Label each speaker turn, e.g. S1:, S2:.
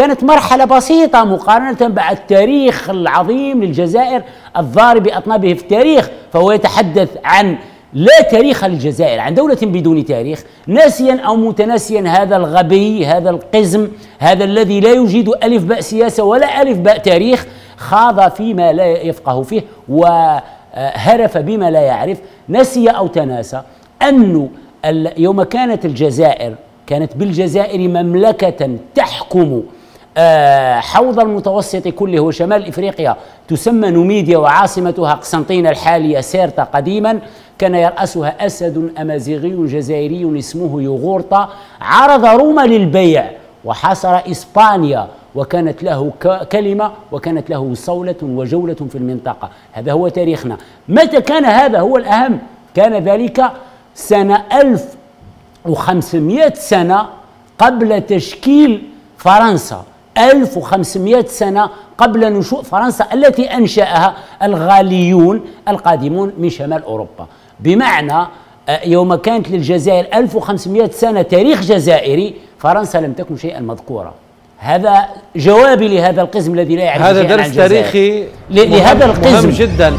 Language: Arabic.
S1: كانت مرحلة بسيطة مقارنة مع التاريخ العظيم للجزائر الضارب بأطنابه في التاريخ فهو يتحدث عن لا تاريخ للجزائر عن دولة بدون تاريخ. ناسيا أو متناسيا هذا الغبي هذا القزم هذا الذي لا يجيد ألف باء سياسة ولا ألف باء تاريخ خاض فيما لا يفقه فيه وهرف بما لا يعرف. نسي أو تناسى أنه يوم كانت الجزائر كانت بالجزائر مملكة تحكم آه، حوض المتوسط كله وشمال إفريقيا تسمى نوميديا وعاصمتها قسنطينة الحالية سيرتا قديما كان يرأسها أسد أمازيغي جزائري اسمه يوغورتا. عرض روما للبيع وحاصر إسبانيا وكانت له كلمة وكانت له صولة وجولة في المنطقة. هذا هو تاريخنا. متى كان هذا هو الأهم؟ كان ذلك سنة 1500 سنة قبل تشكيل فرنسا. 1500 سنة قبل نشوء فرنسا التي أنشأها الغاليون القادمون من شمال أوروبا. بمعنى آه، يوم كانت للجزائر 1500 سنة تاريخ جزائري فرنسا لم تكن شيئا مذكورا هذا جوابي لهذا القسم الذي لا يعرف
S2: هذا درس تاريخي
S1: لهذا القسم.
S2: مهم جدا.